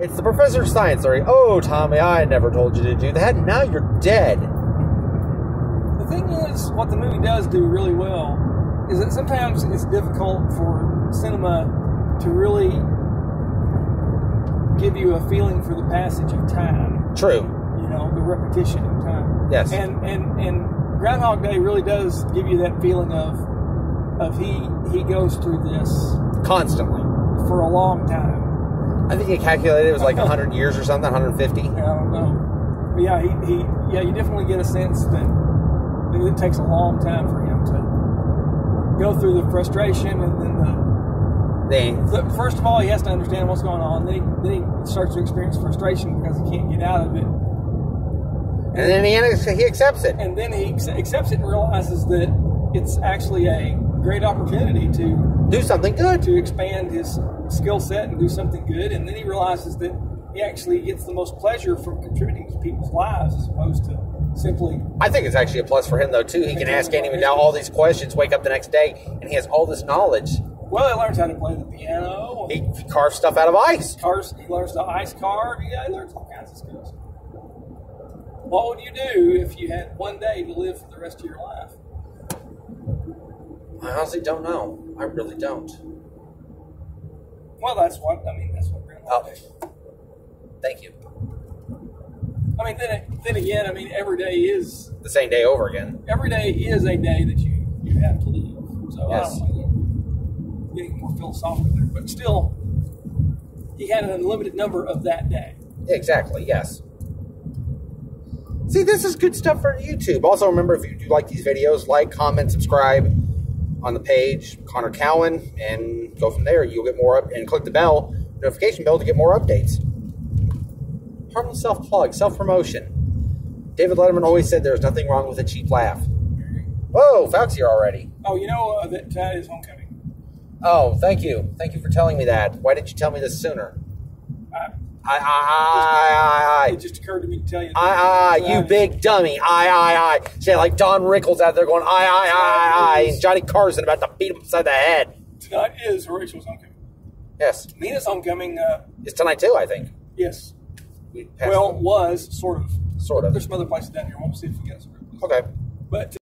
It's the professor of science story. Oh, Tommy, I never told you to do that. Now you're dead. The thing is, what the movie does do really well is that sometimes it's difficult for cinema to really give you a feeling for the passage of time. True. You know, the repetition of time. Yes. And and and Groundhog Day really does give you that feeling of of he he goes through this Constantly. for a long time. I think he calculated it was like 100 years or something, 150. Yeah, I don't know. But yeah, he, he yeah, you definitely get a sense that, it takes a long time for him to go through the frustration and then the first of all, he has to understand what's going on. Then he, then he starts to experience frustration because he can't get out of it. and then he, he accepts it. And then he accepts it and realizes that it's actually a great opportunity to Do something good. to expand his skill set and do something good. And then he realizes that he actually gets the most pleasure from contributing to people's lives as opposed to simply I think it's actually a plus for him, though, too. He can ask Andy now all these questions, wake up the next day, and he has all this knowledge. well, he learns how to play the piano. He carves stuff out of ice. cars, he learns to ice carve. Yeah, he learns all kinds of skills. What would you do if you had one day to live for the rest of your life? I honestly don't know. I really don't. Well, that's what I mean. That's what Groundhog Oh. Day. Thank you. I mean, then then again, I mean, every day is The same day over again. every day is a day that you you have to live. So Yes. I don't know, getting more philosophical there, but still, he had an unlimited number of that day. Exactly, yes. See, this is good stuff for YouTube. Also, remember if you do like these videos, like, comment, subscribe on the page, Connar Cowan, and go from there. You'll get more up and click the bell, notification bell to get more updates. Harmless self plug, self promotion. David Letterman always said there's nothing wrong with a cheap laugh. Whoa, Fauci here already. Oh, you know uh, that is homecoming. Oh, thank you. Thank you for telling me that. Why didn't you tell me this sooner? I, I, I, I, it just occurred to me to tell you. I, I, you big dummy. I, I, I. Say like Don Rickles out there going, I, I, I, I, and Johnny Carson about to beat him upside the head. Tonight is Horatio's homecoming. Yes. Nina's homecoming. Uh, It's tonight too, I think. yes. We Well, them. was sort of. Sort of. There's some other places down here. We'll see if we get some. Okay. But